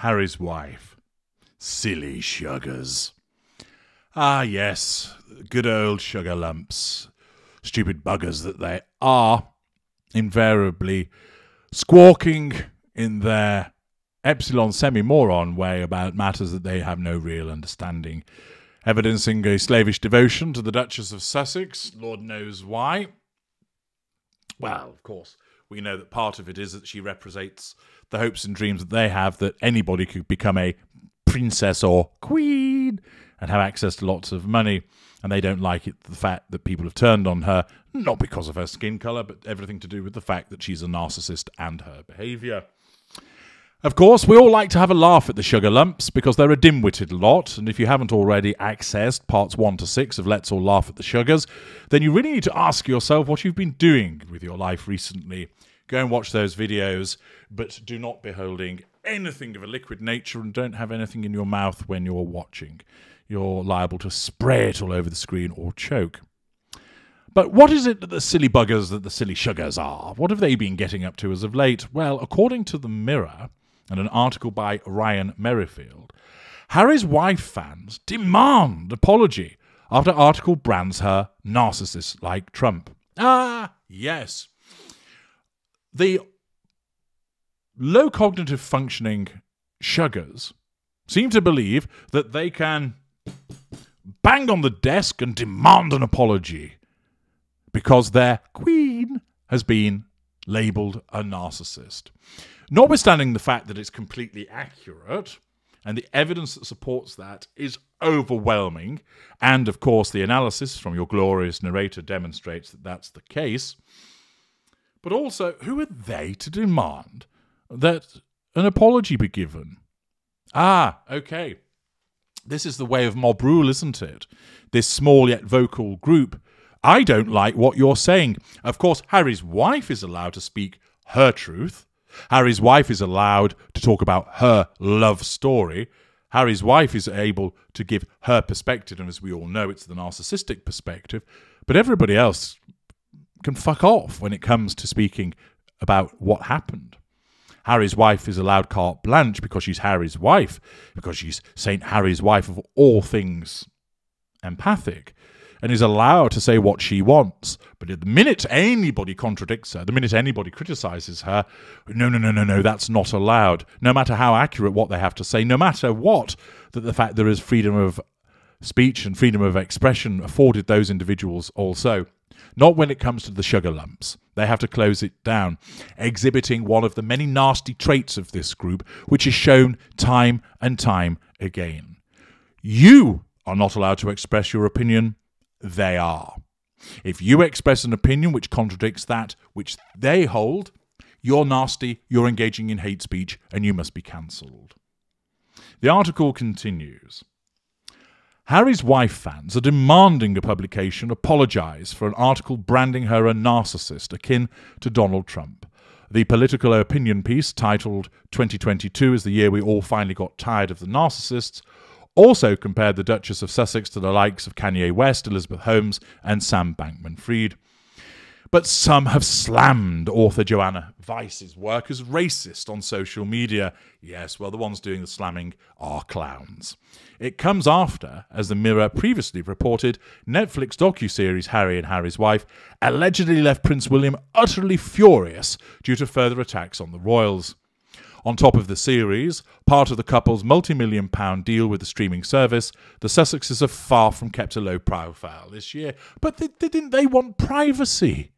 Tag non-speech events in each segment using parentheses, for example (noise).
Harry's wife. Silly sugars. Ah, yes, good old sugar lumps. Stupid buggers that they are, invariably squawking in their epsilon semi moron way about matters that they have no real understanding, evidencing a slavish devotion to the Duchess of Sussex, Lord knows why. Well, of course, we know that part of it is that she represents the hopes and dreams that they have that anybody could become a princess or queen and have access to lots of money. And they don't like it, the fact that people have turned on her, not because of her skin colour, but everything to do with the fact that she's a narcissist and her behaviour. Of course, we all like to have a laugh at the sugar lumps because they're a dim witted lot, and if you haven't already accessed parts 1 to 6 of Let's All Laugh at the Sugars, then you really need to ask yourself what you've been doing with your life recently. Go and watch those videos, but do not be holding anything of a liquid nature and don't have anything in your mouth when you're watching. You're liable to spray it all over the screen or choke. But what is it that the silly buggers that the silly sugars are? What have they been getting up to as of late? Well, according to the Mirror, and an article by Ryan Merrifield, Harry's wife fans demand apology after article brands her narcissist like Trump. Ah, yes. The low cognitive functioning sugars seem to believe that they can bang on the desk and demand an apology because their queen has been labeled a narcissist. Notwithstanding the fact that it's completely accurate, and the evidence that supports that is overwhelming, and of course, the analysis from your glorious narrator demonstrates that that's the case. But also, who are they to demand that an apology be given? Ah, okay. This is the way of mob rule, isn't it? This small yet vocal group. I don't like what you're saying. Of course, Harry's wife is allowed to speak her truth. Harry's wife is allowed to talk about her love story. Harry's wife is able to give her perspective, and as we all know, it's the narcissistic perspective. But everybody else can fuck off when it comes to speaking about what happened. Harry's wife is allowed carte blanche because she's Harry's wife, because she's St. Harry's wife of all things empathic and is allowed to say what she wants. But the minute anybody contradicts her, the minute anybody criticizes her, no, no, no, no, no, that's not allowed. No matter how accurate what they have to say, no matter what, that the fact there is freedom of speech and freedom of expression afforded those individuals also. Not when it comes to the sugar lumps. They have to close it down, exhibiting one of the many nasty traits of this group, which is shown time and time again. You are not allowed to express your opinion they are. If you express an opinion which contradicts that which they hold, you're nasty, you're engaging in hate speech, and you must be cancelled. The article continues. Harry's wife fans are demanding a publication apologise for an article branding her a narcissist akin to Donald Trump. The political opinion piece, titled 2022 is the year we all finally got tired of the narcissists, also compared the Duchess of Sussex to the likes of Kanye West, Elizabeth Holmes, and Sam Bankman Fried. But some have slammed author Joanna Weiss's work as racist on social media. Yes, well, the ones doing the slamming are clowns. It comes after, as the Mirror previously reported, Netflix docu-series Harry and Harry's Wife allegedly left Prince William utterly furious due to further attacks on the royals. On top of the series, part of the couple's multi million pound deal with the streaming service, the Sussexes have far from kept a low profile this year. But they, didn't they want privacy?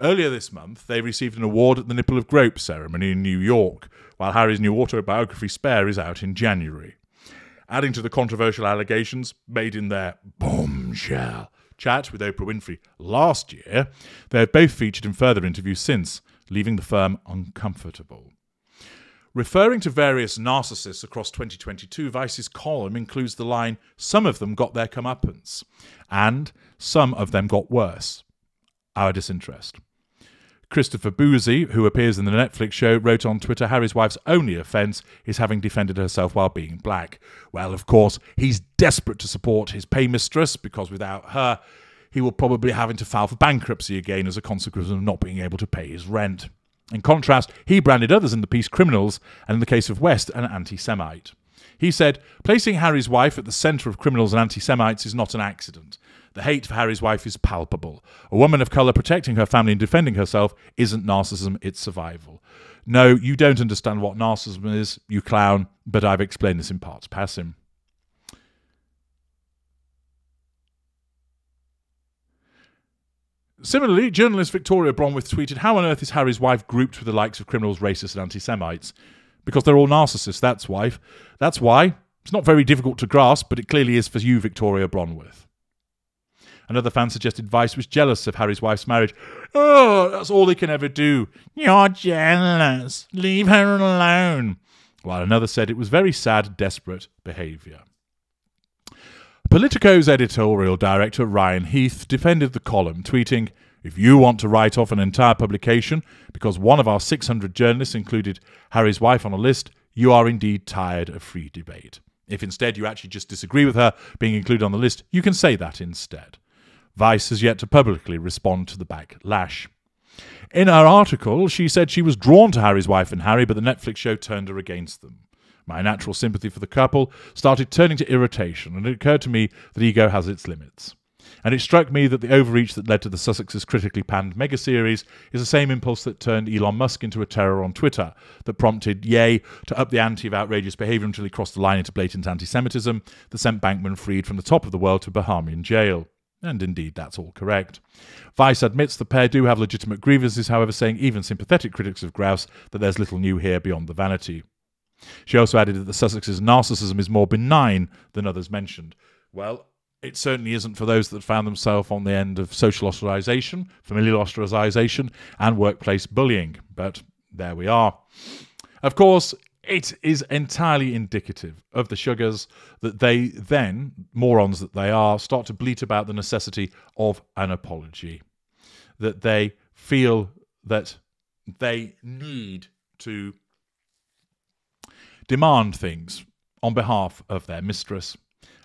Earlier this month, they received an award at the Nipple of Grope ceremony in New York, while Harry's new autobiography Spare is out in January. Adding to the controversial allegations made in their bombshell chat with Oprah Winfrey last year, they have both featured in further interviews since, leaving the firm uncomfortable. Referring to various narcissists across 2022, Weiss's column includes the line, Some of them got their comeuppance, and some of them got worse. Our disinterest. Christopher Bouzy, who appears in the Netflix show, wrote on Twitter Harry's wife's only offence is having defended herself while being black. Well, of course, he's desperate to support his paymistress because without her, he will probably having to file for bankruptcy again as a consequence of not being able to pay his rent. In contrast, he branded others in the piece criminals, and in the case of West, an anti Semite. He said, Placing Harry's wife at the centre of criminals and anti Semites is not an accident. The hate for Harry's wife is palpable. A woman of colour protecting her family and defending herself isn't narcissism, it's survival. No, you don't understand what narcissism is, you clown, but I've explained this in parts. Pass Similarly, journalist Victoria Brownworth tweeted, How on earth is Harry's wife grouped with the likes of criminals, racists, and anti Semites? Because they're all narcissists, that's why. That's why. It's not very difficult to grasp, but it clearly is for you, Victoria Brownworth. Another fan suggested Weiss was jealous of Harry's wife's marriage. Oh, that's all they can ever do. You're jealous. Leave her alone. While another said it was very sad, desperate behaviour. Politico's editorial director, Ryan Heath, defended the column, tweeting, If you want to write off an entire publication because one of our 600 journalists included Harry's wife on a list, you are indeed tired of free debate. If instead you actually just disagree with her being included on the list, you can say that instead. Vice has yet to publicly respond to the backlash. In her article, she said she was drawn to Harry's wife and Harry, but the Netflix show turned her against them. My natural sympathy for the couple started turning to irritation, and it occurred to me that ego has its limits. And it struck me that the overreach that led to the Sussex's critically panned mega series is the same impulse that turned Elon Musk into a terror on Twitter, that prompted Ye to up the ante of outrageous behaviour until he crossed the line into blatant anti Semitism, that sent Bankman Fried from the top of the world to Bahamian jail. And indeed, that's all correct. Weiss admits the pair do have legitimate grievances, however, saying even sympathetic critics of Grouse that there's little new here beyond the vanity. She also added that the Sussex's narcissism is more benign than others mentioned. Well, it certainly isn't for those that found themselves on the end of social ostracization, familial ostracization, and workplace bullying. But there we are. Of course, it is entirely indicative of the sugars that they then, morons that they are, start to bleat about the necessity of an apology. That they feel that they need to demand things on behalf of their mistress.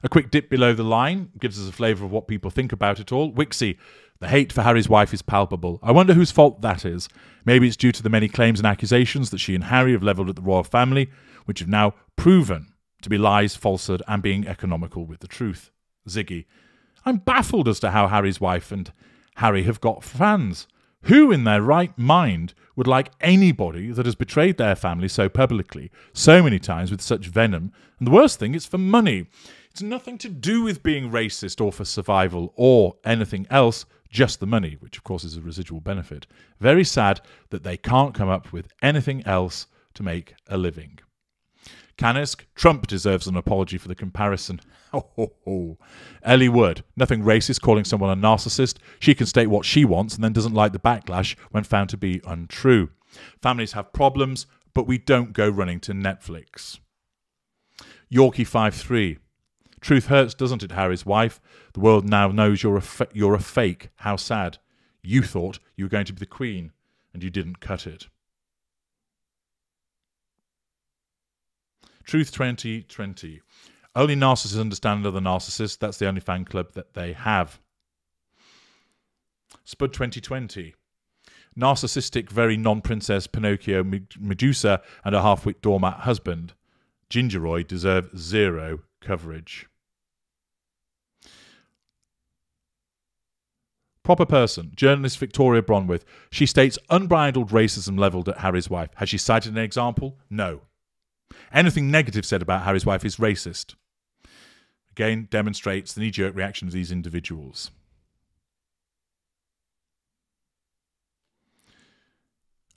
A quick dip below the line gives us a flavour of what people think about it all. Wixie, the hate for Harry's wife is palpable. I wonder whose fault that is. Maybe it's due to the many claims and accusations that she and Harry have levelled at the royal family, which have now proven to be lies, falsehood, and being economical with the truth. Ziggy, I'm baffled as to how Harry's wife and Harry have got fans. Who in their right mind would like anybody that has betrayed their family so publicly, so many times with such venom? And the worst thing, it's for money. It's nothing to do with being racist or for survival or anything else, just the money, which of course is a residual benefit. Very sad that they can't come up with anything else to make a living. Canisk, Trump deserves an apology for the comparison. (laughs) Oh, ho, ho. Ellie Wood, nothing racist calling someone a narcissist. She can state what she wants and then doesn't like the backlash when found to be untrue. Families have problems, but we don't go running to Netflix. Yorkie 53. Truth hurts, doesn't it, Harry's wife? The world now knows you're a, fa- you're a fake. How sad. You thought you were going to be the queen, and you didn't cut it. Truth 2020. Only narcissists understand other narcissists. That's the only fan club that they have. Spud 2020. Narcissistic, very non princess Pinocchio Medusa and a half wit doormat husband. Gingeroid deserve zero coverage. Proper person, journalist Victoria Brownworth. She states unbridled racism levelled at Harry's wife. Has she cited an example? No. Anything negative said about Harry's wife is racist. Again, demonstrates the knee jerk reaction of these individuals.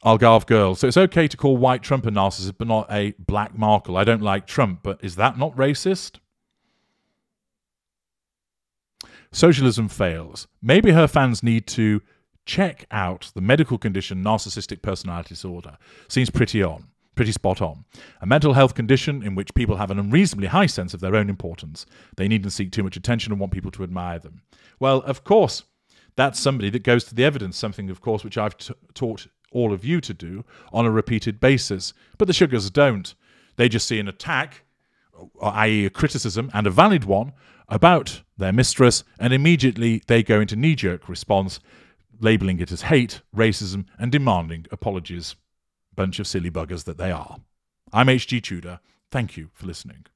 Algarve girl. So it's okay to call white Trump a narcissist, but not a black Markle. I don't like Trump, but is that not racist? Socialism fails. Maybe her fans need to check out the medical condition narcissistic personality disorder. Seems pretty on pretty spot on. A mental health condition in which people have an unreasonably high sense of their own importance. They needn't seek too much attention and want people to admire them. Well, of course, that's somebody that goes to the evidence, something, of course, which I've taught all of you to do on a repeated basis. But the sugars don't. They just see an attack, uh, i.e., a criticism, and a valid one, about their mistress, and immediately they go into knee jerk response labeling it as hate, racism, and demanding apologies. Bunch of silly buggers that they are. I'm H.G. Tudor. Thank you for listening.